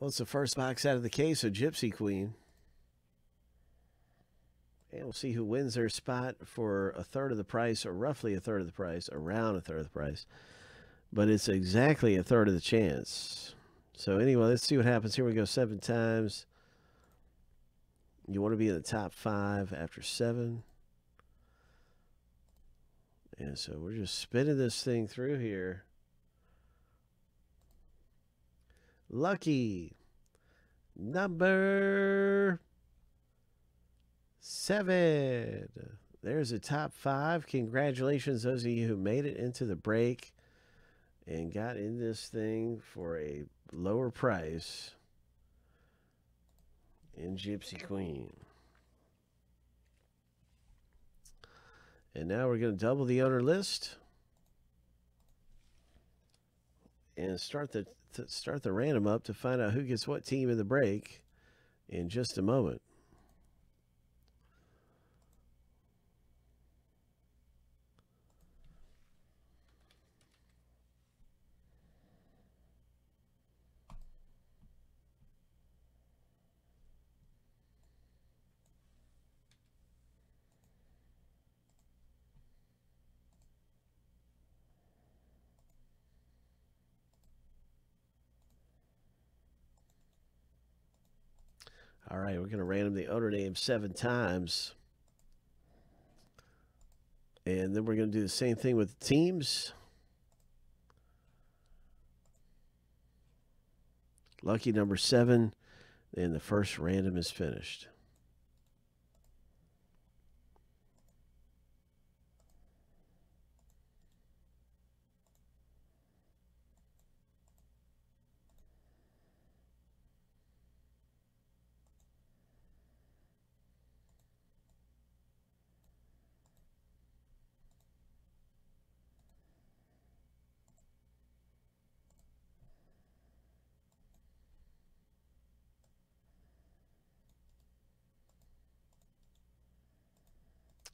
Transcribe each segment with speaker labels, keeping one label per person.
Speaker 1: Well, it's the first box out of the case of Gypsy Queen. And we'll see who wins their spot for a third of the price, or roughly a third of the price, around a third of the price. But it's exactly a third of the chance. So anyway, let's see what happens. Here we go, seven times. You want to be in the top five after seven. And so we're just spinning this thing through here. Lucky number seven. There's a top five. Congratulations, those of you who made it into the break and got in this thing for a lower price in Gypsy Queen. And now we're going to double the owner list and start the start the random up to find out who gets what team in the break in just a moment. All right, we're going to random the owner name seven times. And then we're going to do the same thing with the teams. Lucky number seven. And the first random is finished.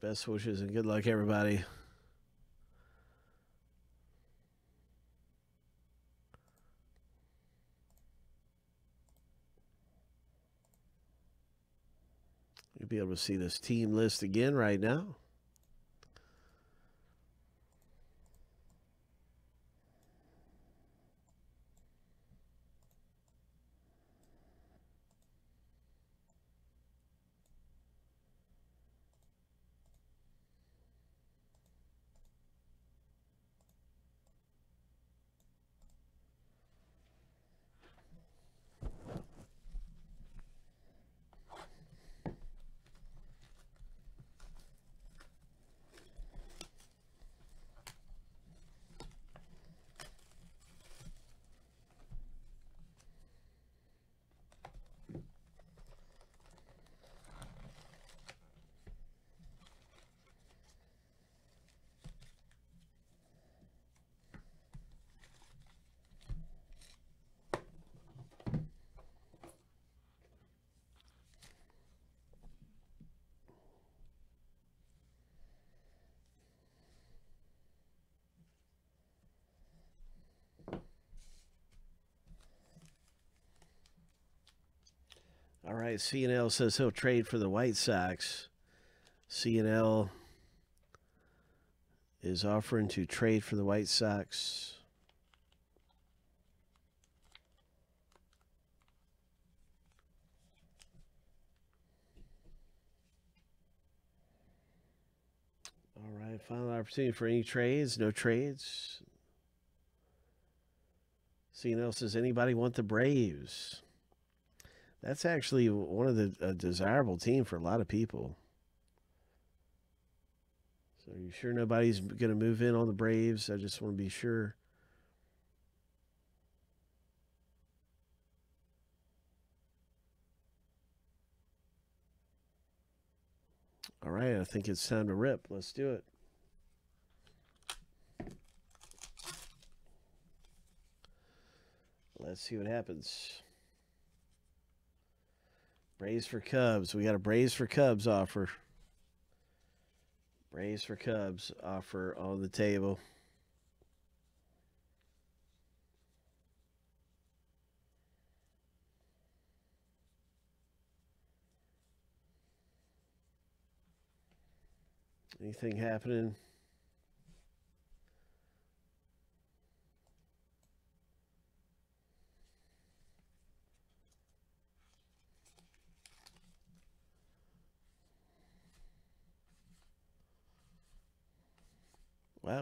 Speaker 1: Best wishes and good luck, everybody. You'll be able to see this team list again right now. All right, CNL says he'll trade for the White Sox. CNL is offering to trade for the White Sox. All right, final opportunity for any trades. No trades. CNL says anybody want the Braves? That's actually one of the a desirable team for a lot of people. So are you sure nobody's going to move in on the Braves? I just want to be sure. All right, I think it's time to rip. Let's do it. Let's see what happens. Braves for Cubs. We got a Braves for Cubs offer. Braves for Cubs offer on the table. Anything happening?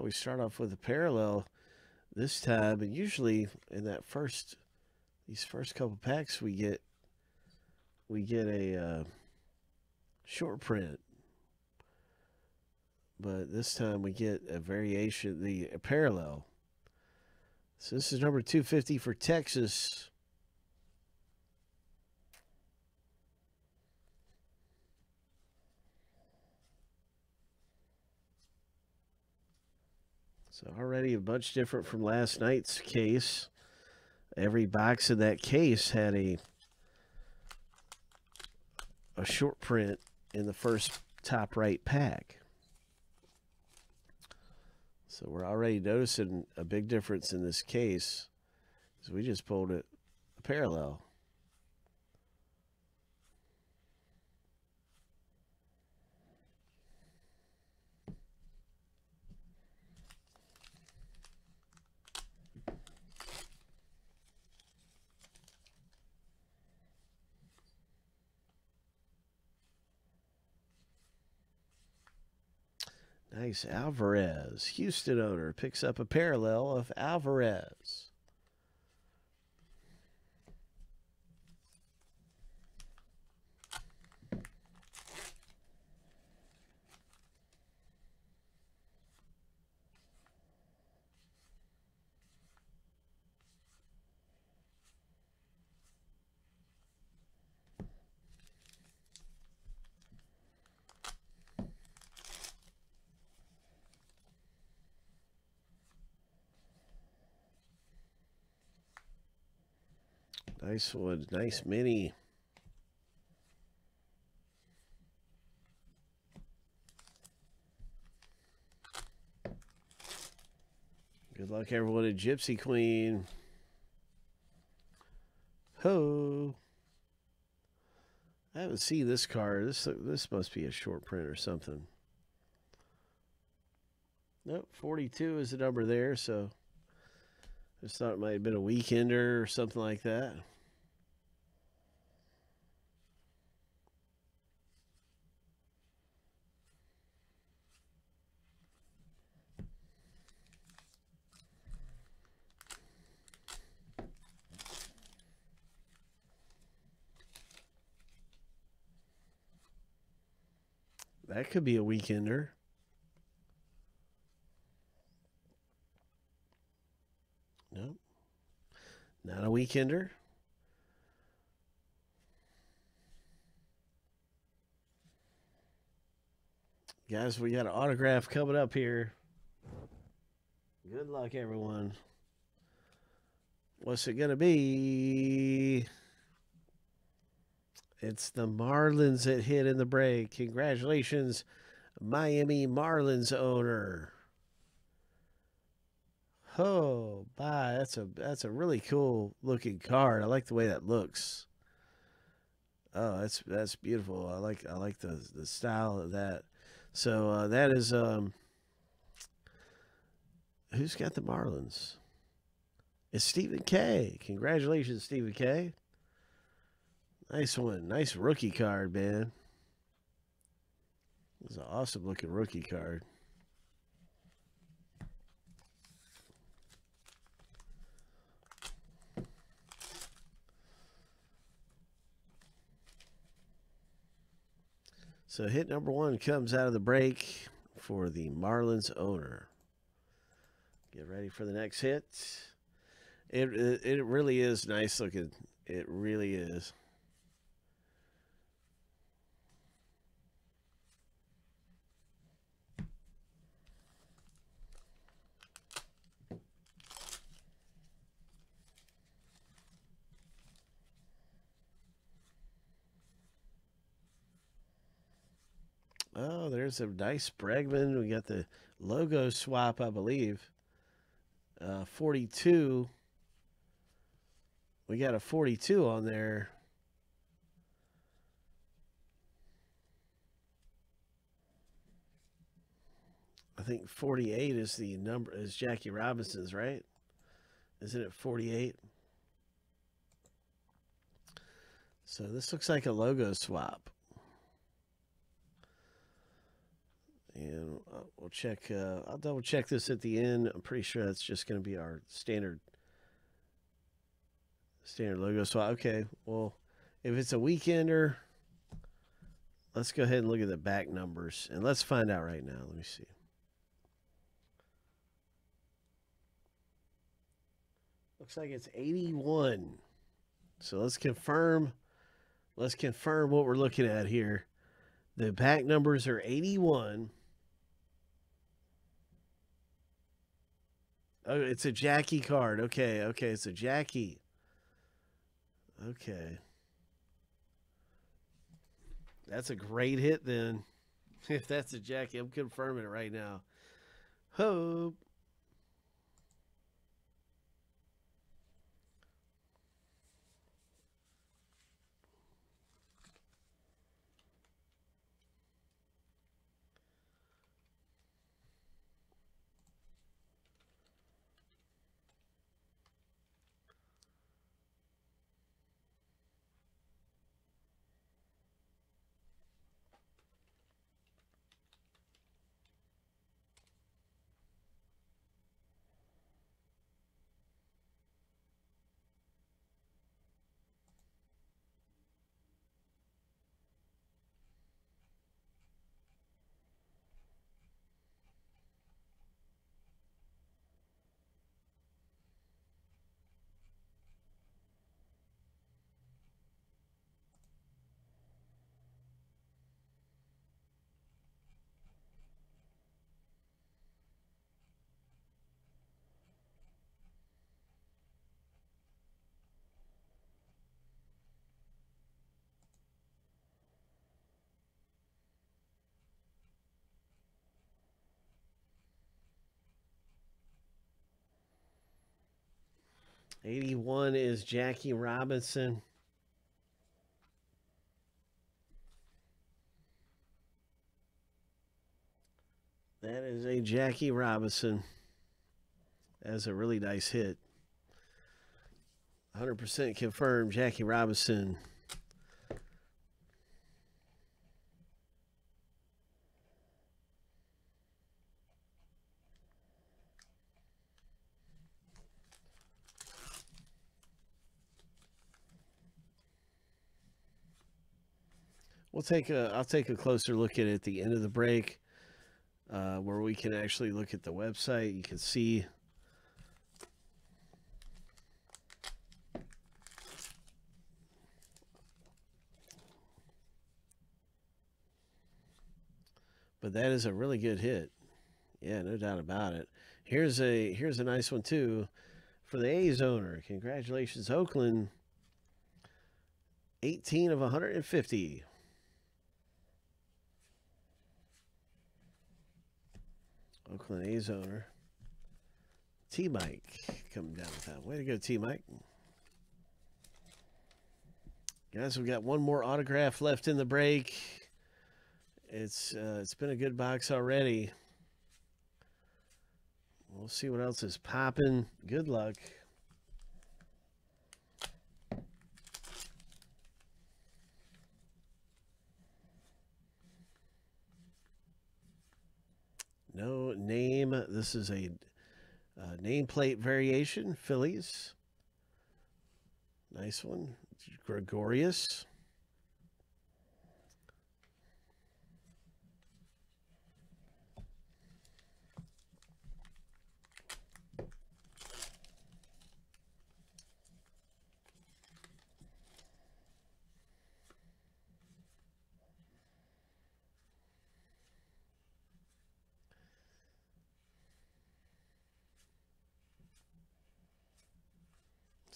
Speaker 1: We start off with a parallel this time, and usually in that first, these first couple packs, we get we get a uh, short print but this time we get a variation, the a parallel. So this is number 250 for Texas. So already a bunch different from last night's case. Every box in that case had a a short print in the first top right pack. So we're already noticing a big difference in this case. So we just pulled it parallel. Nice. Alvarez. Houston owner picks up a parallel of Alvarez. Nice one. Nice mini. Good luck, everyone, at Gypsy Queen. Ho! I haven't seen this card. This this must be a short print or something. Nope, 42 is the number there, so just thought it might have been a weekender or something like that. That could be a weekender. Nope. Not a weekender. Guys, we got an autograph coming up here. Good luck, everyone. What's it going to be? It's the Marlins that hit in the break. Congratulations, Miami Marlins owner. Oh, bye. That's a that's a really cool looking card. I like the way that looks. Oh, that's that's beautiful. I like I like the the style of that. So uh, that is um. Who's got the Marlins? It's Stephen K. Congratulations, Stephen K. Nice one. Nice rookie card, man. It's an awesome looking rookie card. So hit number one comes out of the break for the Marlins owner. Get ready for the next hit. It it, it really is nice looking. It really is. There's a nice Bregman. We got the logo swap, I believe. Uh, 42. We got a 42 on there. I think 48 is the number is Jackie Robinson's, right? Isn't it 48? So this looks like a logo swap. And uh, we'll check, uh, I'll double check this at the end. I'm pretty sure that's just going to be our standard standard logo So, Okay, well, if it's a weekender, let's go ahead and look at the back numbers. And let's find out right now. Let me see. Looks like it's 81. So let's confirm. Let's confirm what we're looking at here. The back numbers are 81. Oh, it's a Jackie card. Okay, okay, it's a Jackie. Okay. That's a great hit then. If that's a Jackie, I'm confirming it right now. Hope. Eighty-one is Jackie Robinson. That is a Jackie Robinson. That's a really nice hit. 100% confirmed Jackie Robinson. We'll take a I'll take a closer look at it at the end of the break uh, where we can actually look at the website. You can see But that is a really good hit. Yeah, no doubt about it. Here's a here's a nice one too for the A's owner. Congratulations, Oakland. 18 of 150. Oakland A's owner. T Mike coming down with that. Way to go, T Mike. Guys, we've got one more autograph left in the break. It's uh, it's been a good box already. We'll see what else is popping. Good luck. No name. This is a uh, nameplate variation. Phillies. Nice one. Gregorius.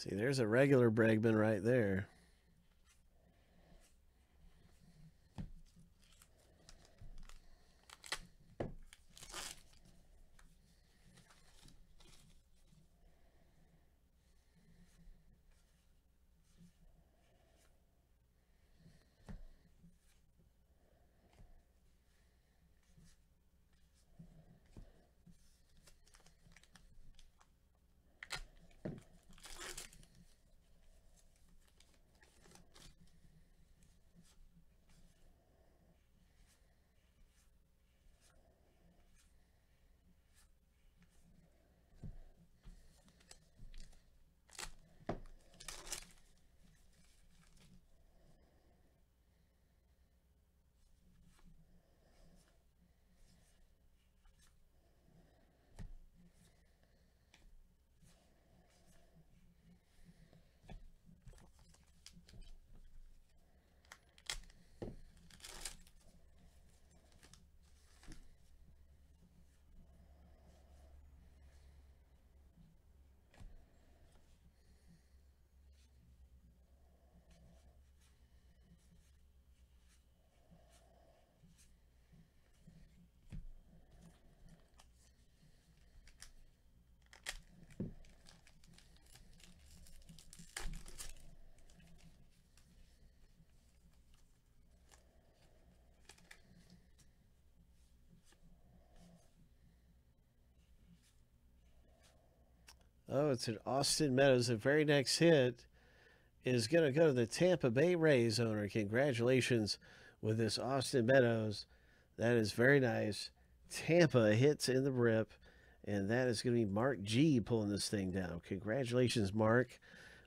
Speaker 1: See, there's a regular Bregman right there. Oh, it's an Austin Meadows. The very next hit is going to go to the Tampa Bay Rays owner. Congratulations with this Austin Meadows. That is very nice. Tampa hits in the rip, and that is going to be Mark G pulling this thing down. Congratulations, Mark,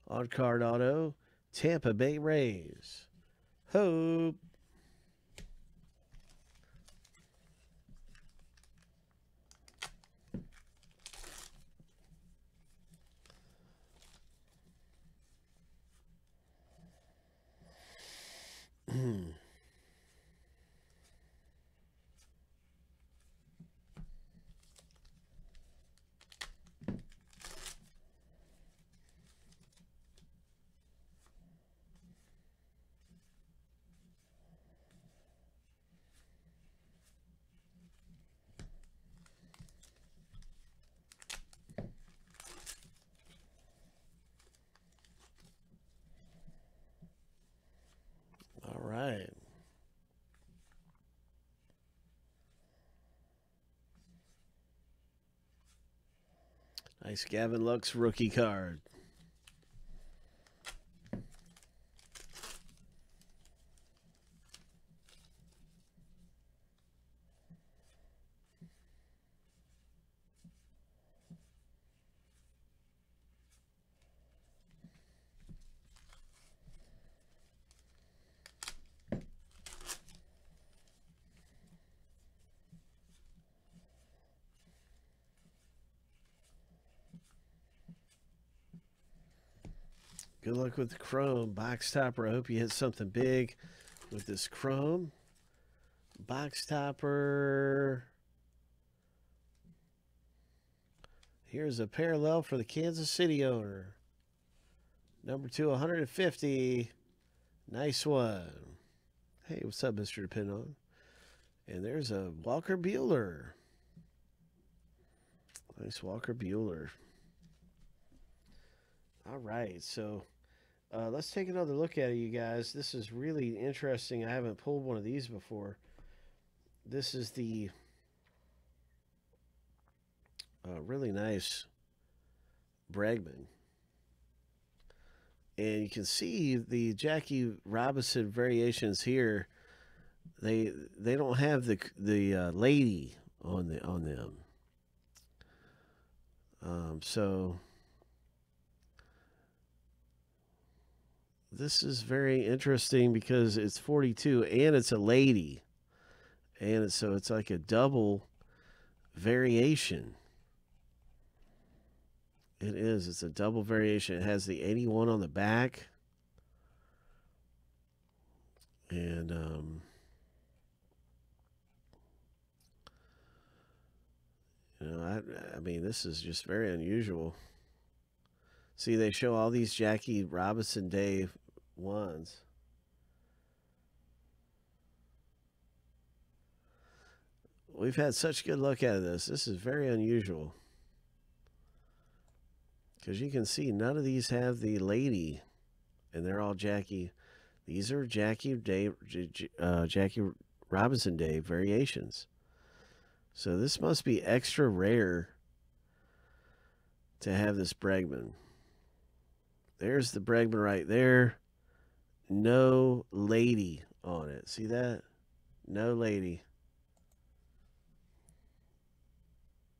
Speaker 1: on card auto. Tampa Bay Rays. Hope. All right. Nice Gavin Lux rookie card. Good luck with the chrome. Box topper. I hope you hit something big with this chrome. Box topper. Here's a parallel for the Kansas City owner. Number two, 150. Nice one. Hey, what's up, Mr. Depend on? And there's a Walker Buehler. Nice Walker Buehler. All right, so uh, let's take another look at it, you guys. This is really interesting. I haven't pulled one of these before. This is the uh, really nice Bregman. And you can see the Jackie Robinson variations here. They they don't have the the uh, lady on the on them. Um, so this is very interesting because it's 42 and it's a lady. And so it's like a double variation. It is. It's a double variation. It has the 81 on the back. And um you know, I I mean this is just very unusual. See, they show all these Jackie Robinson Day ones. We've had such good look at this. This is very unusual. Because you can see none of these have the lady, and they're all Jackie. These are Jackie Day, uh, Jackie Robinson Day variations. So this must be extra rare to have this Bregman. There's the Bregman right there. No lady on it. See that? No lady.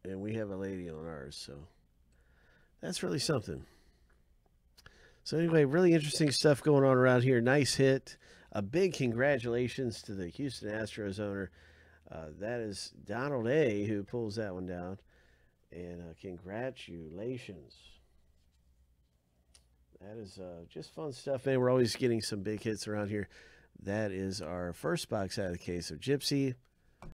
Speaker 1: And we have a lady on ours, so that's really something. So anyway, really interesting stuff going on around here. Nice hit. A big congratulations to the Houston Astros owner. Uh, that is Donald A. who pulls that one down. And uh, congratulations. That is uh, just fun stuff, man. We're always getting some big hits around here. That is our first box out of the case of Gypsy.